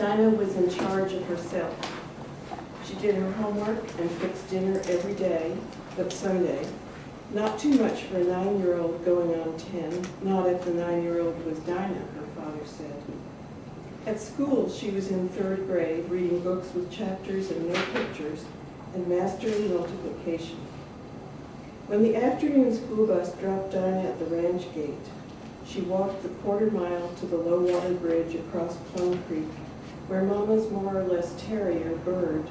Dinah was in charge of herself. She did her homework and fixed dinner every day, but Sunday. Not too much for a nine-year-old going on ten, not if the nine-year-old was Dinah, her father said. At school, she was in third grade, reading books with chapters and no pictures, and mastering multiplication. When the afternoon school bus dropped Dinah at the ranch gate, she walked the quarter mile to the low water bridge across Plum Creek, where Mama's more or less terrier, Bird,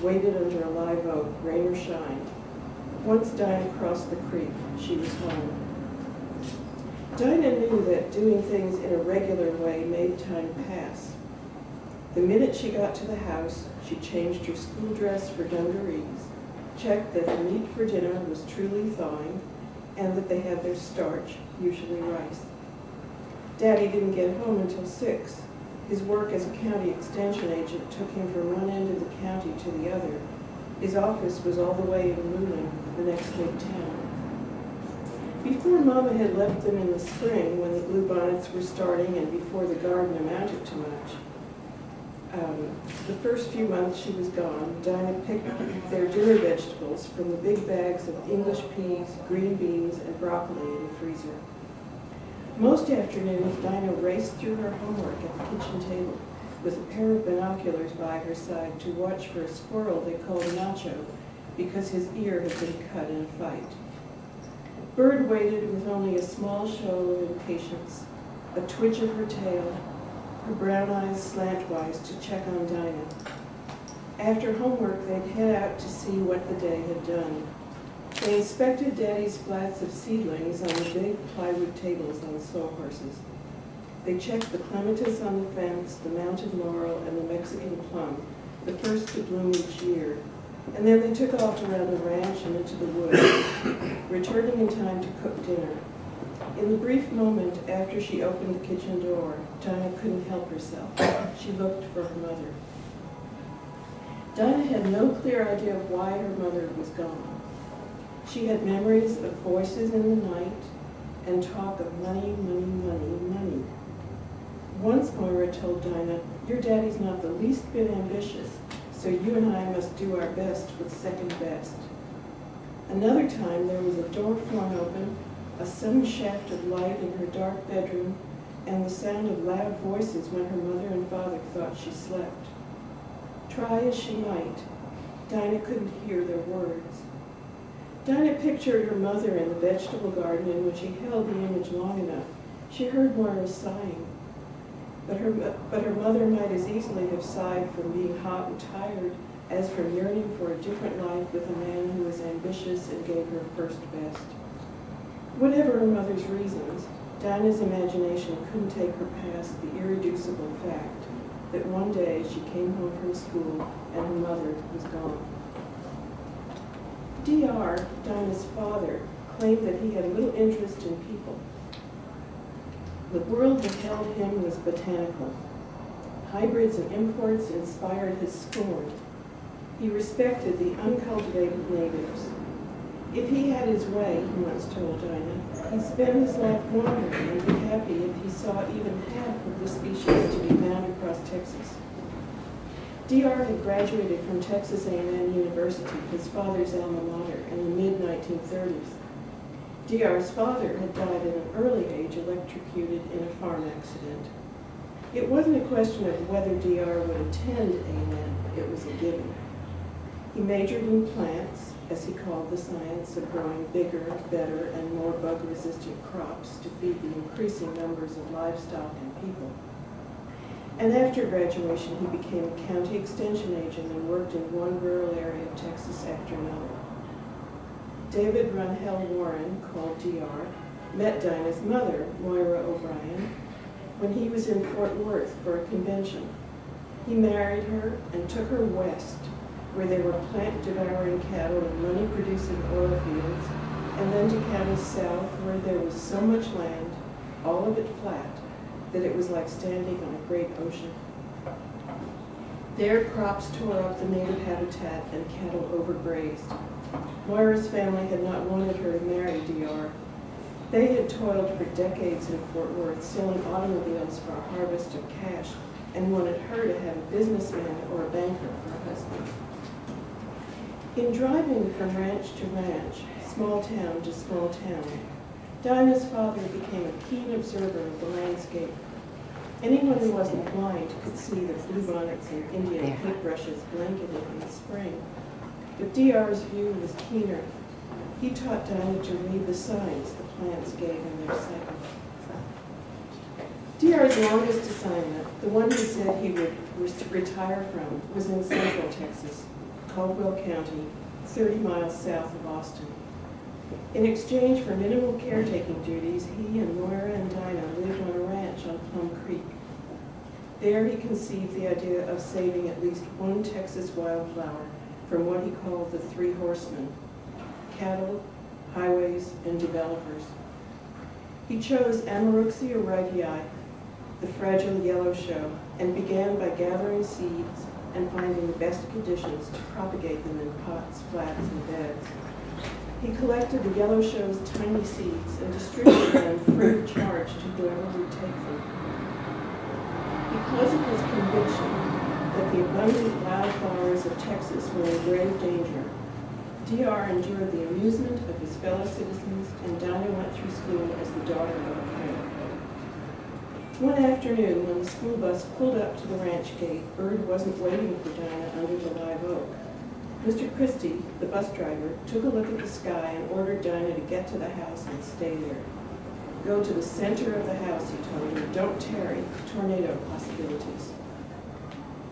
waited under a live oak, rain or shine. Once Dinah crossed the creek, she was home. Dinah knew that doing things in a regular way made time pass. The minute she got to the house, she changed her school dress for dungarees, checked that the meat for dinner was truly thawing, and that they had their starch, usually rice. Daddy didn't get home until six. His work as a county extension agent took him from one end of the county to the other. His office was all the way in Luling, the next big town. Before Mama had left them in the spring, when the bluebonnets were starting and before the garden amounted to much, um, the first few months she was gone, Dinah picked their dinner vegetables from the big bags of English peas, green beans, and broccoli in the freezer. Most afternoons, Dinah raced through her homework at the kitchen table with a pair of binoculars by her side to watch for a squirrel they called Nacho because his ear had been cut in a fight. Bird waited with only a small show of impatience, a twitch of her tail, her brown eyes slantwise to check on Dinah. After homework, they'd head out to see what the day had done. They inspected Daddy's flats of seedlings on the big plywood tables on sawhorses. They checked the clematis on the fence, the mountain laurel, and the Mexican plum, the first to bloom each year. And then they took off around the ranch and into the woods, returning in time to cook dinner. In the brief moment after she opened the kitchen door, Dinah couldn't help herself. She looked for her mother. Dinah had no clear idea of why her mother was gone. She had memories of voices in the night and talk of money, money, money, money. Once Moira told Dinah, your daddy's not the least bit ambitious, so you and I must do our best with second best. Another time there was a door flung open, a sudden shaft of light in her dark bedroom, and the sound of loud voices when her mother and father thought she slept. Try as she might, Dinah couldn't hear their words. Dinah pictured her mother in the vegetable garden, and when she held the image long enough, she heard Moira sighing. But her, but her mother might as easily have sighed from being hot and tired as from yearning for a different life with a man who was ambitious and gave her first best. Whatever her mother's reasons, Dinah's imagination couldn't take her past the irreducible fact that one day she came home from school and her mother was gone. D.R., Dinah's father, claimed that he had little interest in people. The world that held him was botanical. Hybrids and imports inspired his scorn. He respected the uncultivated natives. If he had his way, he once told Dinah, he'd spend his life wandering and be happy if he saw even half of the species to be found across Texas. D.R. had graduated from Texas A&M University, his father's alma mater, in the mid-1930s. D.R.'s father had died at an early age electrocuted in a farm accident. It wasn't a question of whether D.R. would attend A&M, it was a given. He majored in plants, as he called the science of growing bigger, better, and more bug-resistant crops to feed the increasing numbers of livestock and people. And after graduation, he became a county extension agent and worked in one rural area of Texas after another. David Runhell Warren, called DR, met Dinah's mother, Moira O'Brien, when he was in Fort Worth for a convention. He married her and took her west, where there were plant-devouring cattle and money-producing oil fields, and then to counties south where there was so much land, all of it flat, that it was like standing on a great ocean. There, crops tore up the native habitat and cattle overgrazed. Moira's family had not wanted her to marry DR. They had toiled for decades in Fort Worth, selling automobiles for a harvest of cash and wanted her to have a businessman or a banker for a husband. In driving from ranch to ranch, small town to small town, Dinah's father became a keen observer of the landscape. Anyone who wasn't blind could see the bluebonnets and Indian paintbrushes blanketed in the spring. But DR's view was keener. He taught Dinah to read the signs the plants gave in their cycle. DR's longest assignment, the one he said he would re- retire from, was in central Texas, Caldwell County, 30 miles south of Austin. In exchange for minimal caretaking duties, he and Nora and Dinah lived on a ranch on Plum Creek. There he conceived the idea of saving at least one Texas wildflower from what he called the three horsemen, cattle, highways, and developers. He chose Amoreuxia wrightii, the fragile yellow show, and began by gathering seeds and finding the best conditions to propagate them in pots, flats, and beds. He collected the yellow show's tiny seeds and distributed them free of charge to whoever would take them. Because of his conviction that the abundant wildflowers of Texas were in grave danger, DR endured the amusement of his fellow citizens, and Dinah went through school as the daughter of a parent. One afternoon, when the school bus pulled up to the ranch gate, Bird wasn't waiting for Dinah under the live oak. Mr. Christie, the bus driver, took a look at the sky and ordered Dinah to get to the house and stay there. Go to the center of the house, he told her. Don't tarry. Tornado possibilities.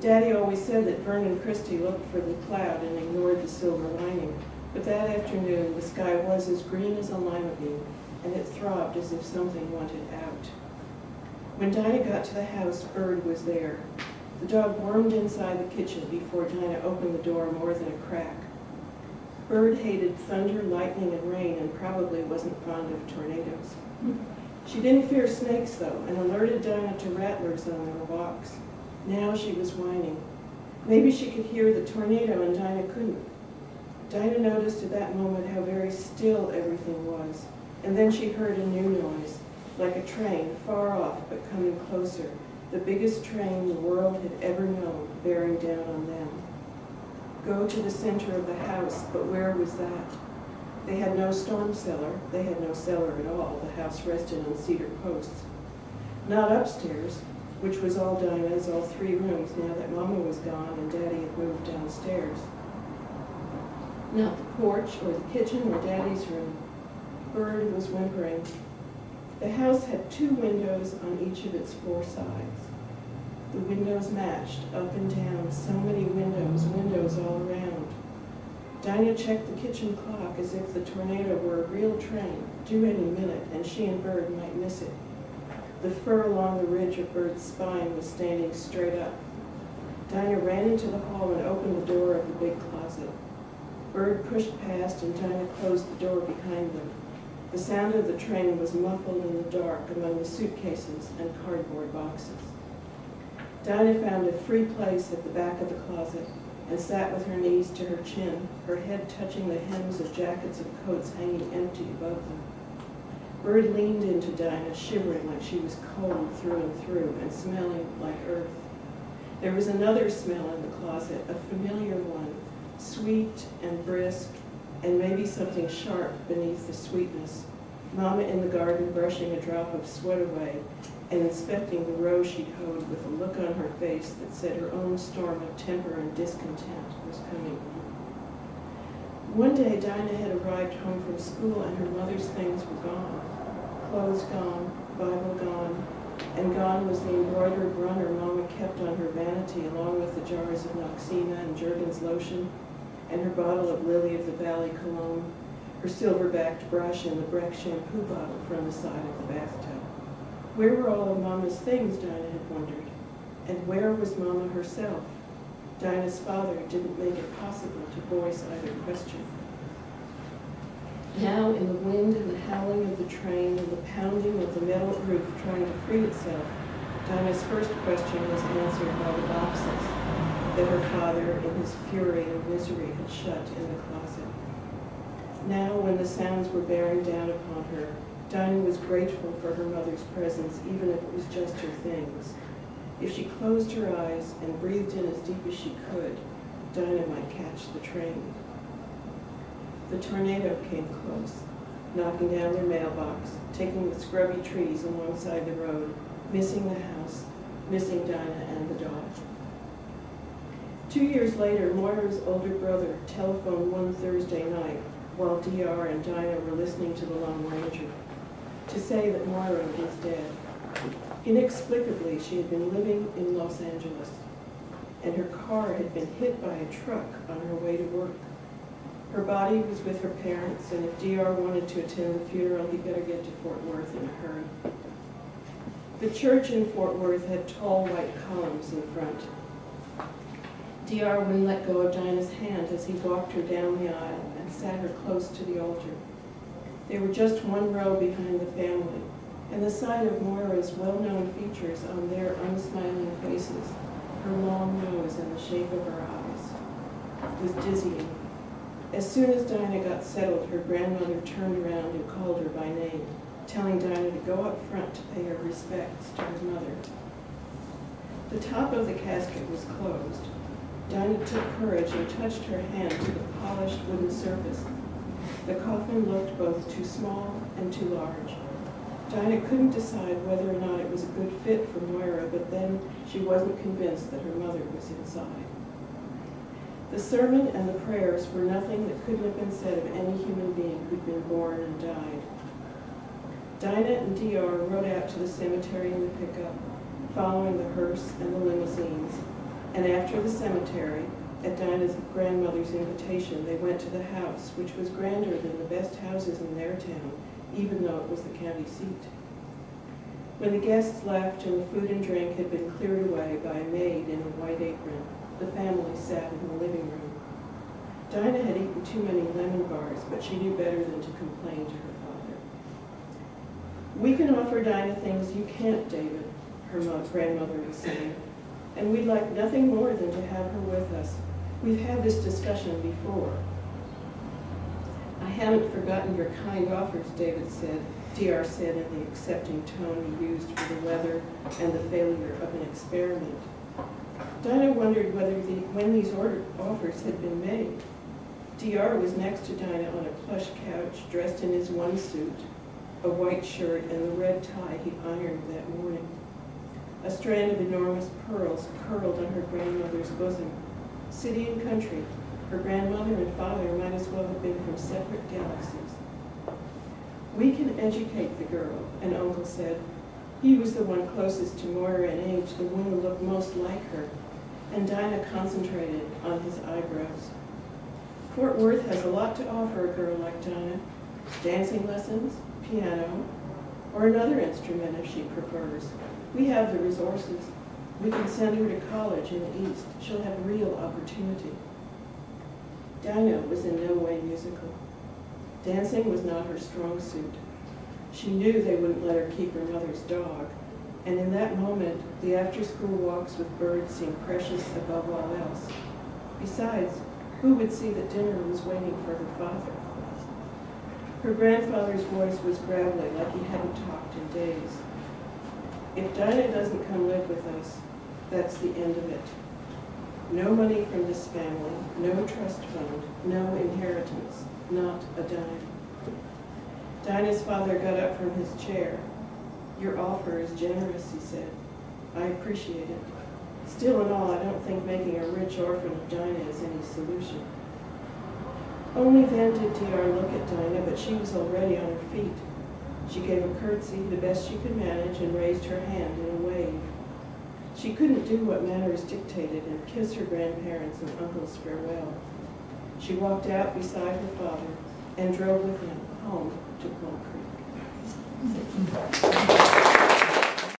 Daddy always said that Vernon Christie looked for the cloud and ignored the silver lining. But that afternoon, the sky was as green as a lima bean, and it throbbed as if something wanted out. When Dinah got to the house, Bird was there. The dog wormed inside the kitchen before Dinah opened the door more than a crack. Bird hated thunder, lightning, and rain, and probably wasn't fond of tornadoes. She didn't fear snakes, though, and alerted Dinah to rattlers on their walks. Now she was whining. Maybe she could hear the tornado and Dinah couldn't. Dinah noticed at that moment how very still everything was, and then she heard a new noise, like a train, far off but coming closer, the biggest train the world had ever known, bearing down on them. Go to the center of the house, but where was that? They had no storm cellar, they had no cellar at all, the house rested on cedar posts. Not upstairs, which was all Dinah's, all three rooms, now that Mama was gone and Daddy had moved downstairs. Not the porch or the kitchen or Daddy's room. Bird was whimpering. The house had two windows on each of its four sides. The windows matched, up and down, so many windows, windows all around. Dinah checked the kitchen clock as if the tornado were a real train, due any minute, and she and Bird might miss it. The fur along the ridge of Bird's spine was standing straight up. Dinah ran into the hall and opened the door of the big closet. Bird pushed past and Dinah closed the door behind them. The sound of the train was muffled in the dark among the suitcases and cardboard boxes. Dinah found a free place at the back of the closet and sat with her knees to her chin, her head touching the hems of jackets and coats hanging empty above them. Bird leaned into Dinah, shivering like she was cold through and through and smelling like earth. There was another smell in the closet, a familiar one, sweet and brisk, and maybe something sharp beneath the sweetness. Mama in the garden brushing a drop of sweat away and inspecting the row she'd hoed with a look on her face that said her own storm of temper and discontent was coming. One day Dinah had arrived home from school and her mother's things were gone. Clothes gone, Bible gone, and gone was the embroidered runner Mama kept on her vanity along with the jars of Noxzema and Jergens lotion and her bottle of Lily of the Valley cologne, her silver-backed brush and the Breck shampoo bottle from the side of the bathtub. Where were all of Mama's things, Dinah had wondered, and where was Mama herself? Dinah's father didn't make it possible to voice either question. Now, in the wind and the howling of the train and the pounding of the metal roof trying to free itself, Dinah's first question was answered by the boxes that her father, in his fury and misery, had shut in the closet. Now, when the sounds were bearing down upon her, Dinah was grateful for her mother's presence, even if it was just her things. If she closed her eyes and breathed in as deep as she could, Dinah might catch the train. The tornado came close, knocking down their mailbox, taking the scrubby trees alongside the road, missing the house, missing Dinah and the dog. Two years later, Moira's older brother telephoned one Thursday night while DR and Dinah were listening to the Lone Ranger to say that Moira was dead. Inexplicably, she had been living in Los Angeles, and her car had been hit by a truck on her way to work. Her body was with her parents, and if DR wanted to attend the funeral, he better get to Fort Worth in a hurry. The church in Fort Worth had tall white columns in front. DR wouldn't let go of Dinah's hand as he walked her down the aisle and sat her close to the altar. They were just one row behind the family, and the sight of Moira's well-known features on their unsmiling faces, her long nose and the shape of her eyes, was dizzying. As soon as Dinah got settled, her grandmother turned around and called her by name, telling Dinah to go up front to pay her respects to her mother. The top of the casket was closed. Dinah took courage and touched her hand to the polished wooden surface. The coffin looked both too small and too large. Dinah couldn't decide whether or not it was a good fit for Moira, but then she wasn't convinced that her mother was inside. The sermon and the prayers were nothing that couldn't have been said of any human being who'd been born and died. Dinah and DR rode out to the cemetery in the pickup, following the hearse and the limousines. And after the cemetery, at Dinah's grandmother's invitation, they went to the house, which was grander than the best houses in their town, even though it was the county seat. When the guests left and the food and drink had been cleared away by a maid in a white apron, the family sat in the living room. Dinah had eaten too many lemon bars, but she knew better than to complain to her father. We can offer Dinah things you can't, David, her mo- grandmother was saying, and we'd like nothing more than to have her with us. We've had this discussion before. I haven't forgotten your kind offers, David said, DR said in the accepting tone he used for the weather and the failure of an experiment. Dinah wondered whether the, when these order, offers had been made. DR was next to Dinah on a plush couch, dressed in his one suit, a white shirt, and the red tie he ironed that morning. A strand of enormous pearls curled on her grandmother's bosom. City and country, her grandmother and father might as well have been from separate galaxies. We can educate the girl, an uncle said. He was the one closest to Moira in age, the one who looked most like her, and Dinah concentrated on his eyebrows. Fort Worth has a lot to offer a girl like Dinah. Dancing lessons, piano, or another instrument if she prefers. We have the resources. We can send her to college in the East. She'll have real opportunity. Dinah was in no way musical. Dancing was not her strong suit. She knew they wouldn't let her keep her mother's dog, and in that moment, the after-school walks with birds seemed precious above all else. Besides, who would see that dinner was waiting for her father? Her grandfather's voice was gravelly, like he hadn't talked in days. If Dinah doesn't come live with us, that's the end of it. No money from this family, no trust fund, no inheritance, not a dime. Dinah's father got up from his chair. Your offer is generous, he said. I appreciate it. Still in all, I don't think making a rich orphan of Dinah is any solution. Only then did DR look at Dinah, but she was already on her feet. She gave a curtsy, the best she could manage, and raised her hand in a wave. She couldn't do what manners dictated and kiss her grandparents and uncles farewell. She walked out beside her father and drove with him home to Plum Creek.